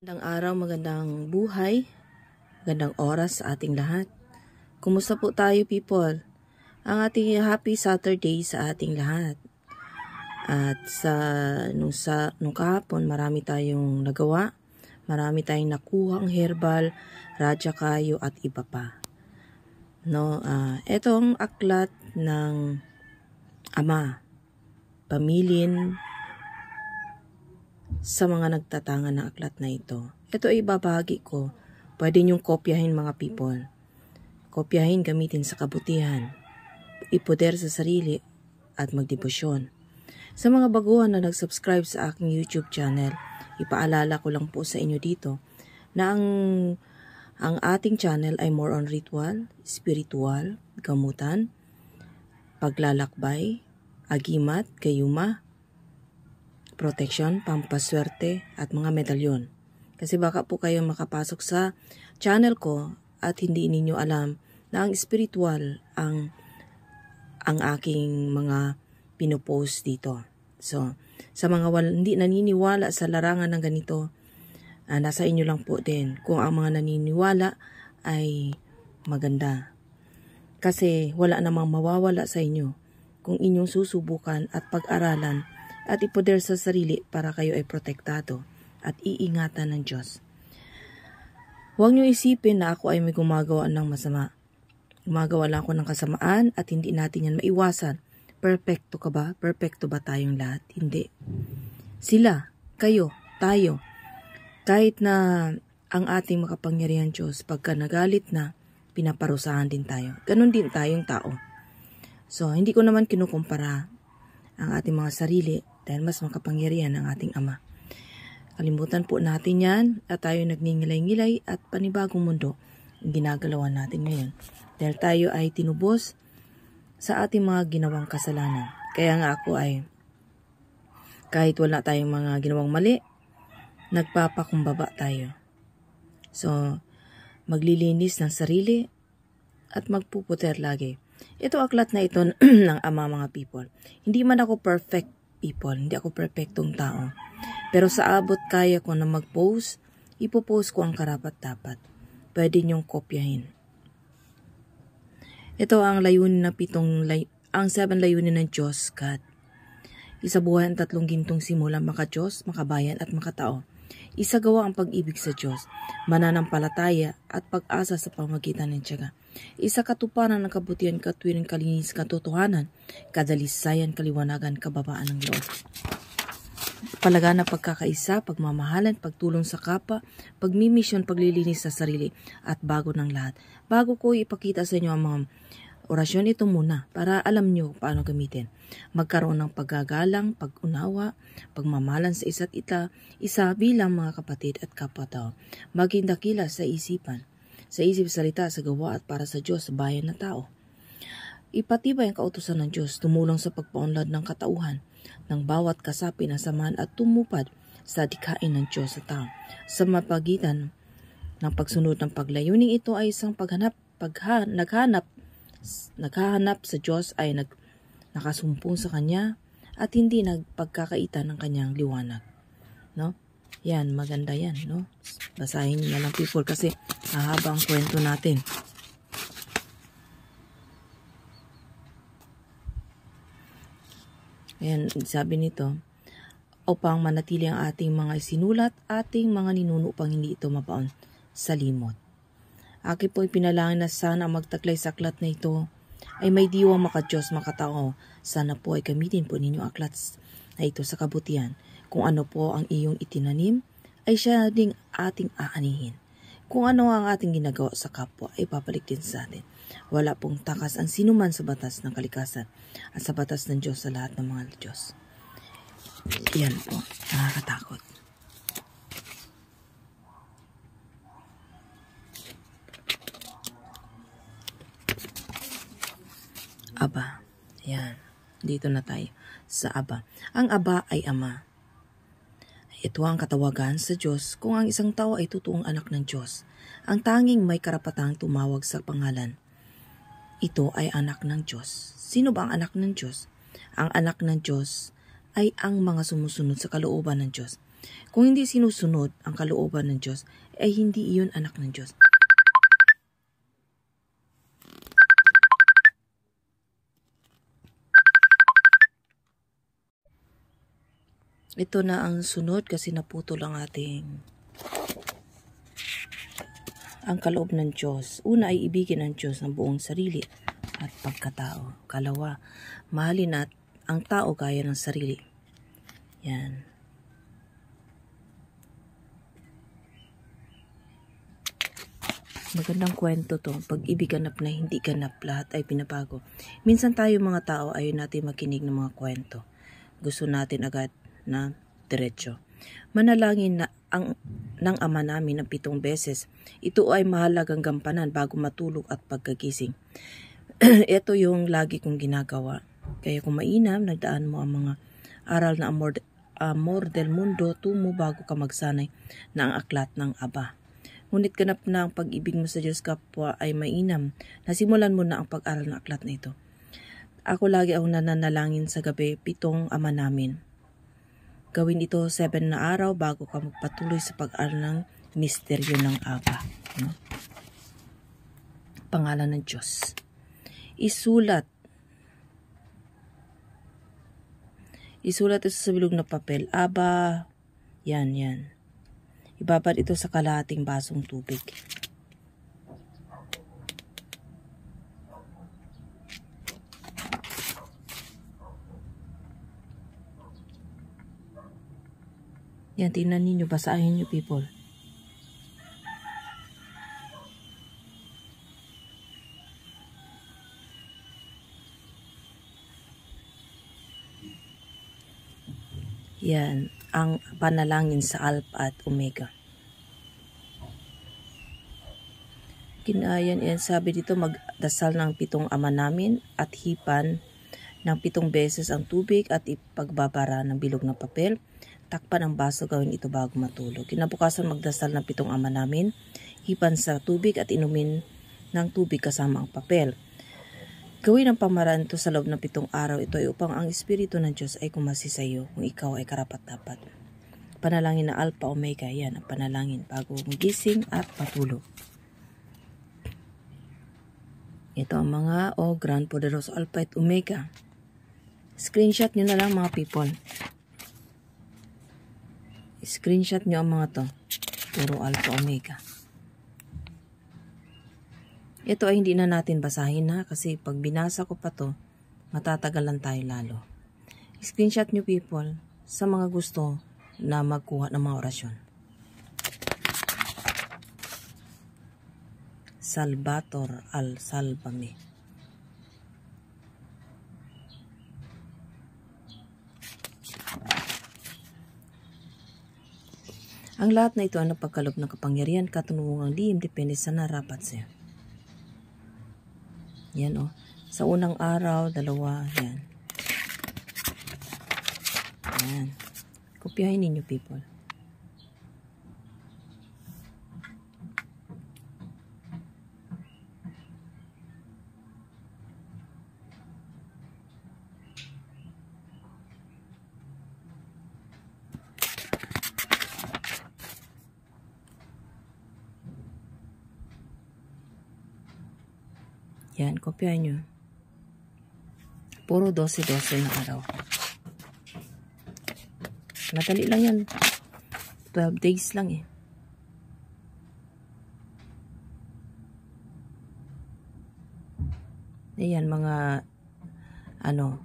Magandang araw, magandang buhay, magandang oras sa ating lahat. Kumusta po tayo people? Ang ating happy Saturday sa ating lahat. At sa nung, sa, nung kahapon, marami tayong nagawa. Marami tayong nakuhang herbal, radya kayo at iba pa. No, uh, etong aklat ng ama, pamilin, sa mga nagtatangan ng aklat na ito. Ito ay babahagi ko. Pwede niyong kopyahin mga people. Kopyahin gamitin sa kabutihan, ipoder sa sarili, at magdebosyon. Sa mga baguhan na nag-subscribe sa aking YouTube channel, ipaalala ko lang po sa inyo dito na ang, ang ating channel ay more on ritual, spiritual, gamutan, paglalakbay, agimat, gayuma, protection, pampaswerte, at mga medalyon. Kasi baka po kayo makapasok sa channel ko at hindi ninyo alam na ang spiritual ang ang aking mga pinopost dito. So, sa mga wal, hindi naniniwala sa larangan ng ganito, uh, nasa inyo lang po din. Kung ang mga naniniwala ay maganda. Kasi wala namang mawawala sa inyo kung inyong susubukan at pag-aralan at ipoder sa sarili para kayo ay protektado at iingatan ng Diyos. Huwag niyo isipin na ako ay may gumagawa ng masama. Gumagawa lang ako ng kasamaan at hindi natin yan maiwasan. Perfecto ka ba? Perfecto ba tayong lahat? Hindi. Sila, kayo, tayo. Kahit na ang ating makapangyarihan Diyos, pagka nagalit na, pinaparusahan din tayo. Ganon din tayong tao. So, hindi ko naman kinukumpara ang ating mga sarili dahil mas makapangyarihan ang ating Ama. Kalimutan po natin yan at tayo nagningilay-ngilay at panibagong mundo ang ginagalawan natin ngayon. Dahil tayo ay tinubos sa ating mga ginawang kasalanan. Kaya nga ako ay kahit wala tayong mga ginawang mali, nagpapakumbaba tayo. So, maglilinis ng sarili at magpuputer lagi. Ito aklat na ito ng ama mga people. Hindi man ako perfect people. Hindi ako perfectong tao. Pero sa abot kaya ko na mag-post, ipopost ko ang karapat-dapat. Pwede niyong kopyahin. Ito ang layunin na pitong lay ang seven layunin ng Diyos, God. Isabuhay ang tatlong gintong simula maka-Diyos, makabayan at makatao. Isagawa ang pag-ibig sa Diyos, mananampalataya at pag-asa sa pamagitan ng tiyaga. Isa katuparan ng kabutihan, katwiran, kalinis, katotohanan, kadalisayan, kaliwanagan, kababaan ng loob. Palaga na pagkakaisa, pagmamahalan, pagtulong sa kapa, pagmimisyon, paglilinis sa sarili, at bago ng lahat. Bago ko ipakita sa inyo ang mga orasyon ito muna para alam nyo paano gamitin. Magkaroon ng paggagalang, pag-unawa, pagmamalan sa isa't ita, isa bilang mga kapatid at kapatao. Maging dakila sa isipan, sa isip salita, sa gawa at para sa Diyos sa bayan na tao. Ipatibay ang kautusan ng Diyos, tumulong sa pagpaunlad ng katauhan, ng bawat kasapi na samahan at tumupad sa dikain ng Diyos sa tao. Sa mapagitan ng pagsunod ng paglayuning ito ay isang paghanap, pagha, naghanap naghahanap sa Diyos ay nag, nakasumpong sa Kanya at hindi nagpagkakaitan ng Kanyang liwanag. No? Yan, maganda yan, no? Basahin niyo na lang people kasi mahaba ang kwento natin. Ayan, sabi nito, upang manatili ang ating mga sinulat, ating mga ninuno upang hindi ito mapaon sa limot. Aki po'y pinalangin na sana magtaklay sa aklat na ito ay may diwa makadiyos makatao. Sana po ay gamitin po ninyo aklat na ito sa kabutihan. Kung ano po ang iyong itinanim, ay siya ding ating aanihin. Kung ano ang ating ginagawa sa kapwa, ay papalik din sa atin. Wala pong takas ang sinuman sa batas ng kalikasan at sa batas ng Diyos sa lahat ng mga Diyos. Yan po, nakakatakot. Aba. Yan. Dito na tayo sa Aba. Ang Aba ay Ama. Ito ang katawagan sa Diyos kung ang isang tao ay totoong anak ng Diyos. Ang tanging may karapatang tumawag sa pangalan. Ito ay anak ng Diyos. Sino ba ang anak ng Diyos? Ang anak ng Diyos ay ang mga sumusunod sa kalooban ng Diyos. Kung hindi sinusunod ang kalooban ng Diyos, ay hindi iyon anak ng Diyos. Ito na ang sunod kasi naputol ang ating ang kaloob ng Diyos. Una ay ibigin ng Diyos ng buong sarili at pagkatao. Kalawa, mahalin at ang tao gaya ng sarili. Yan. Magandang kwento to. Pag-ibig ganap na hindi ganap, lahat ay pinabago. Minsan tayo mga tao ayaw natin makinig ng mga kwento. Gusto natin agad na diretso. Manalangin na ang ng ama namin ng pitong beses. Ito ay mahalagang gampanan bago matulog at pagkagising. Ito yung lagi kong ginagawa. Kaya kung mainam, nagdaan mo ang mga aral na amor, amor del mundo, tumo bago ka magsanay na ang aklat ng aba. Ngunit ganap na ang pag-ibig mo sa Diyos kapwa ay mainam. Nasimulan mo na ang pag-aral ng aklat na ito. Ako lagi ang nananalangin sa gabi, pitong ama namin. Gawin ito 7 na araw bago ka magpatuloy sa pag-aral ng misteryo ng Aba. No? Pangalan ng Diyos. Isulat. Isulat ito sa bilog na papel. Aba. Yan, yan. Ibabad ito sa kalahating basong tubig. Yan, tingnan ninyo, basahin nyo people. Yan, ang panalangin sa Alpha at Omega. Kinayan yan, sabi dito, magdasal ng pitong ama namin at hipan ng pitong beses ang tubig at ipagbabara ng bilog na papel. Takpan ang baso, gawin ito bago matulog. Kinabukasan magdasal ng pitong ama namin, hipan sa tubig at inumin ng tubig kasama ang papel. Gawin ang pamaraan ito sa loob ng pitong araw ito ay upang ang Espiritu ng Diyos ay kumasi sa iyo kung ikaw ay karapat-dapat. Panalangin na Alpha Omega, yan ang panalangin bago magising at patulog. Ito ang mga O oh, Grand Poderoso Alpha at Omega. Screenshot nyo na lang mga people. Screenshot nyo ang mga to. Puro Alpha Omega. Ito ay hindi na natin basahin ha kasi pag binasa ko pa to, matatagalan tayo lalo. Screenshot nyo people sa mga gusto na magkuha ng mga orasyon. Salvator al Salvame. Ang lahat na ito ang napagkalob ng kapangyarihan, katunungang lihim, depende sa narapat sa'yo. Yan o. Oh. Sa unang araw, dalawa, yan. Yan. Kopyahin ninyo people. Yan, kopya nyo. Puro 12-12 na araw. Madali lang yan. 12 days lang eh. Ayan, mga ano,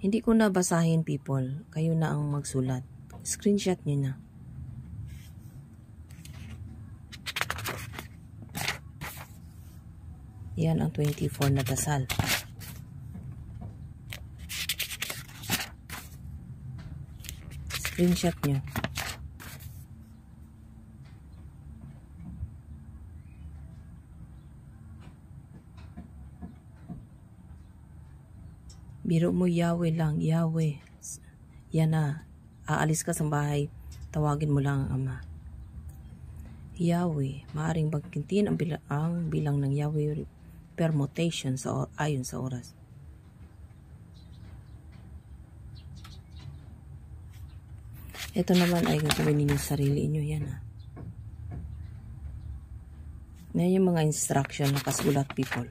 Hindi ko na basahin people. Kayo na ang magsulat. Screenshot nyo na. Yan ang 24 na dasal. Screenshot nyo. Biro mo Yahweh lang, Yahweh. Yan na. Aalis ka sa bahay, tawagin mo lang ang Ama. Yahweh, maaring bangkintin ang, bilang, ang bilang ng Yahweh permutation sa or, ayon sa oras. Ito naman ay gagawin ninyo sa sarili inyo yan ha. Yan yung mga instruction na kasulat people.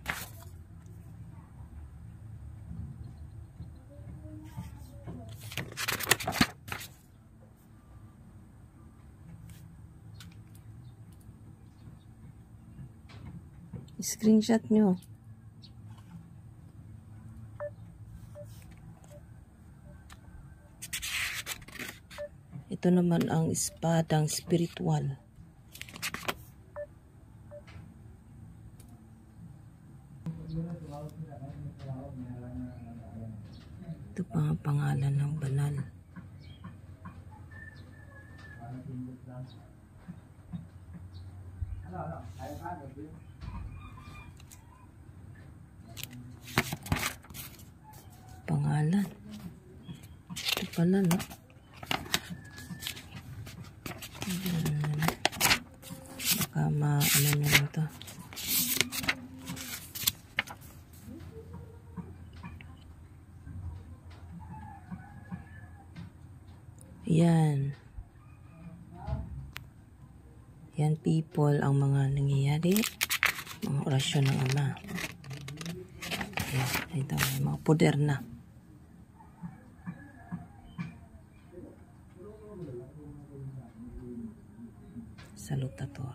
Screenshot nyo. Ito naman ang espadang spiritual. Ito pa ang pangalan ng banal. Pangalan. Ito pala, no? Baka ma, ano nyo lang to. Yan. Yan people ang mga nangyayari. Mga orasyon ng Ama. Yan, ito, mga poder na. Salutator.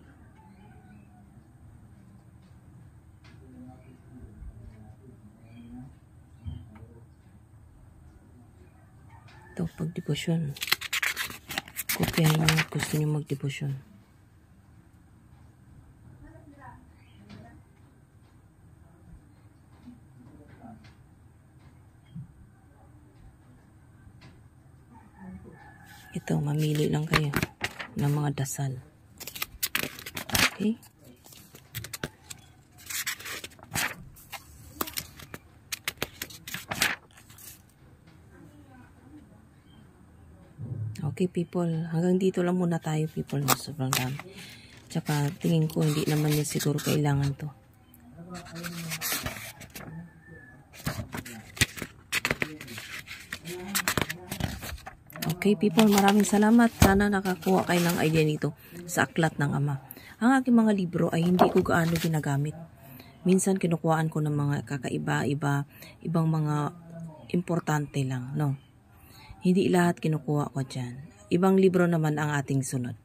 Ito, pagdebosyon. Kopyahin nyo gusto nyo magdebosyon. Ito, mamili lang kayo ng mga dasal. Okay? Okay people, hanggang dito lang muna tayo people sobrang dami. Tsaka tingin ko hindi naman niya siguro kailangan to. Okay people, maraming salamat. Sana nakakuha kayo ng idea nito sa aklat ng ama. Ang aking mga libro ay hindi ko gaano ginagamit. Minsan kinukuhaan ko ng mga kakaiba-iba, ibang mga importante lang, no? Hindi lahat kinukuha ko dyan. Ibang libro naman ang ating sunod.